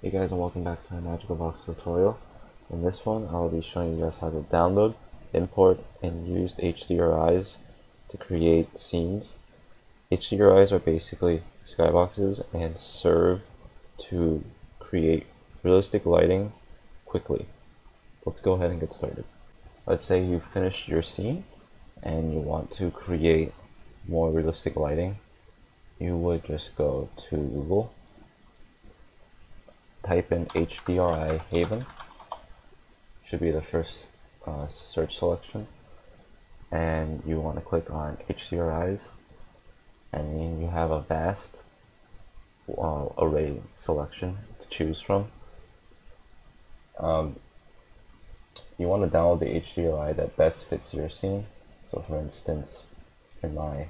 Hey guys and welcome back to my MagicaVoxel tutorial. In this one I'll be showing you guys how to download, import, and use HDRIs to create scenes. HDRIs are basically skyboxes and serve to create realistic lighting quickly. Let's go ahead and get started. Let's say you finished your scene and you want to create more realistic lighting. You would just go to Google type in HDRI Haven. Should be the first uh, search selection. And you want to click on HDRIs. And then you have a vast uh, array selection to choose from. Um, you want to download the HDRI that best fits your scene. So for instance, in my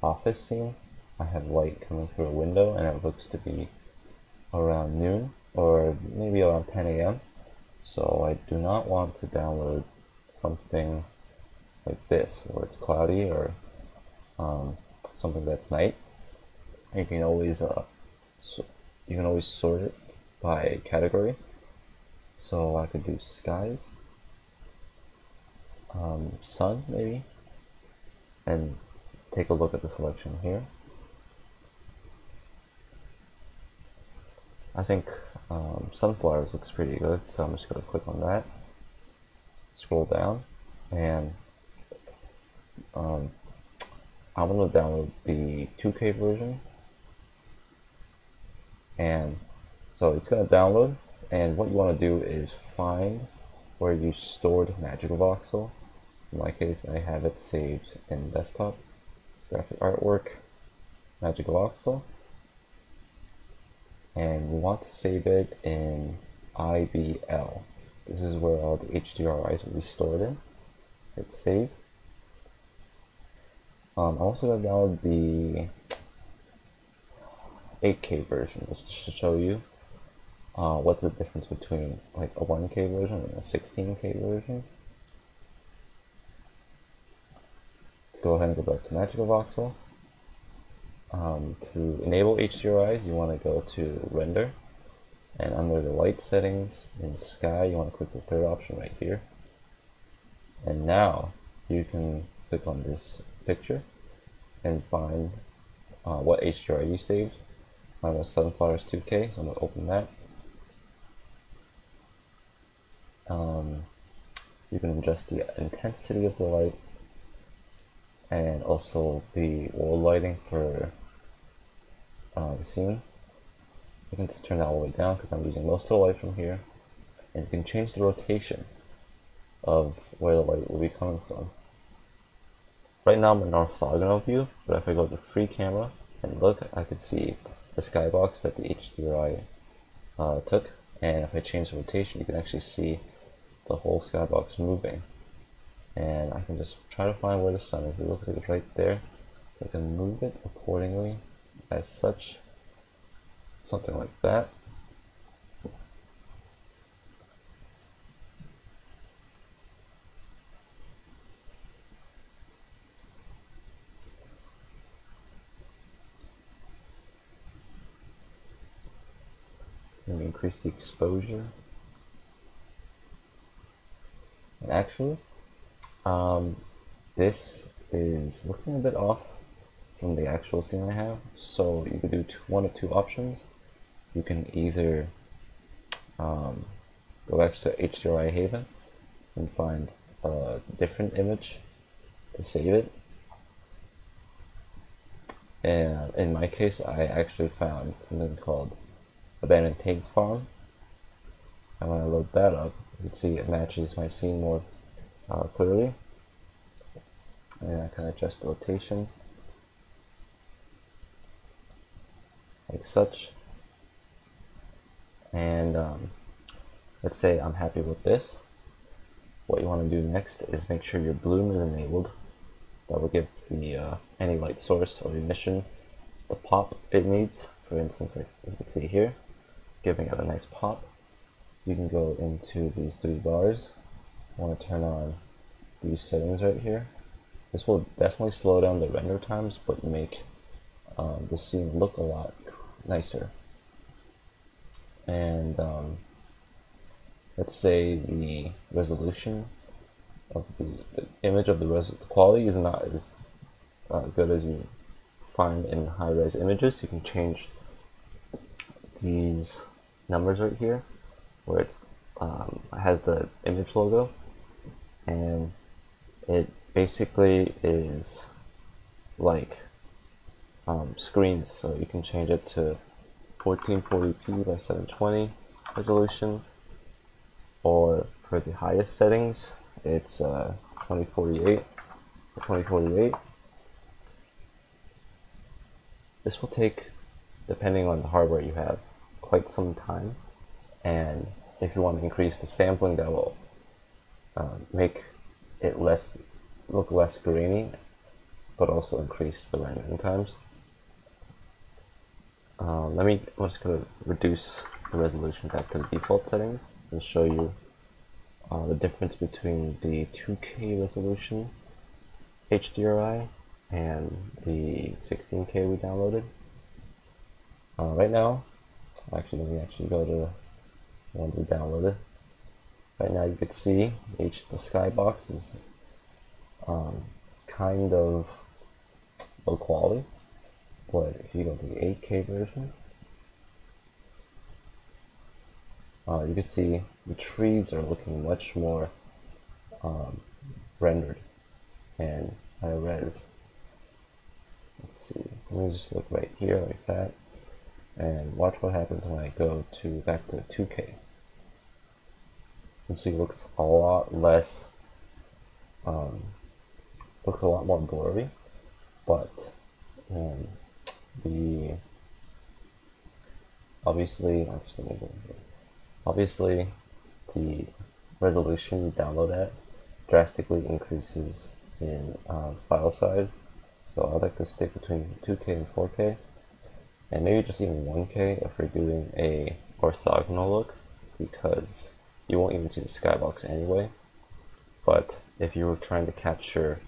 office scene, I have light coming through a window and it looks to be around noon or maybe around 10 a.m. So I do not want to download something like this where it's cloudy or um, something that's night. You can always uh, so you can always sort it by category. So I could do skies, um, sun maybe, and take a look at the selection here. I think um, sunflowers looks pretty good, so I'm just going to click on that. Scroll down, and um, I'm going to download the 2K version. And so it's going to download, and what you want to do is find where you stored MagicaVoxel. In my case, I have it saved in desktop, graphic artwork, MagicaVoxel and we want to save it in IBL. This is where all the HDRIs will be stored in. Hit save. Um, I'm also to download the 8K version just to show you uh, what's the difference between like a 1K version and a 16K version. Let's go ahead and go back to MagicaVoxel. Um, to enable HDRIs, you want to go to Render, and under the light settings in Sky, you want to click the third option right here. And now you can click on this picture and find uh, what HDRI you saved. Mine was Sunflowers 2K, so I'm going to open that. Um, you can adjust the intensity of the light and also the wall lighting for uh, the scene. You can just turn that all the way down because I'm using most of the light from here. And you can change the rotation of where the light will be coming from. Right now I'm in orthogonal view, but if I go to free camera and look, I could see the skybox that the HDRI uh, took. And if I change the rotation, you can actually see the whole skybox moving and I can just try to find where the sun is. It looks like it's right there. I can move it accordingly as such, something like that. And increase the exposure. And actually, um, this is looking a bit off from the actual scene I have. So you could do two, one of two options. You can either um, go back to HDRI Haven and find a different image to save it. And in my case, I actually found something called Abandoned Tank Farm. And when I load that up, you can see it matches my scene more uh, clearly. And I can adjust the rotation like such. And um, let's say I'm happy with this. What you want to do next is make sure your bloom is enabled. That will give the uh, any light source or emission the pop it needs. For instance, like you can see here, giving it a nice pop. You can go into these three bars I want to turn on these settings right here. This will definitely slow down the render times, but make um, the scene look a lot nicer. and um, let's say the resolution of the, the image of the res the quality is not as uh, good as you find in high-res images. You can change these numbers right here where it um, has the image logo and it basically is like um, screens. So you can change it to 1440p by 720 resolution or for the highest settings it's uh, 2048 2048 this will take depending on the hardware you have quite some time and if you want to increase the sampling that will uh, make it less look less grainy but also increase the rendering times um, let me, I'm just to reduce the resolution back to the default settings and show you uh, the difference between the 2K resolution HDRI and the 16K we downloaded. Uh, right now, actually let me actually go to the one we downloaded. Right now you can see H the skybox is um, kind of low quality but if you go to the 8K version, uh, you can see the trees are looking much more um, rendered and high res. Let's see, let me just look right here like that and watch what happens when I go to back to 2K. You see it looks a lot less, um, looks a lot more blurry, but um, the obviously obviously the resolution you download at drastically increases in uh, file size. So I like to stick between 2k and 4k and maybe just even 1k if we're doing a orthogonal look because you won't even see the skybox anyway but if you were trying to capture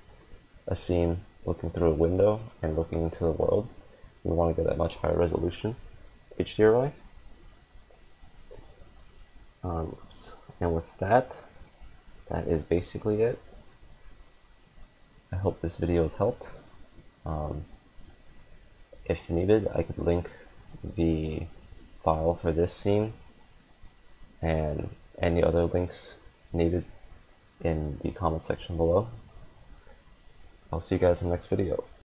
a scene looking through a window and looking into the world you want to get that much higher resolution HDRI. Um, and with that, that is basically it. I hope this video has helped. Um, if needed, I could link the file for this scene and any other links needed in the comment section below. I'll see you guys in the next video.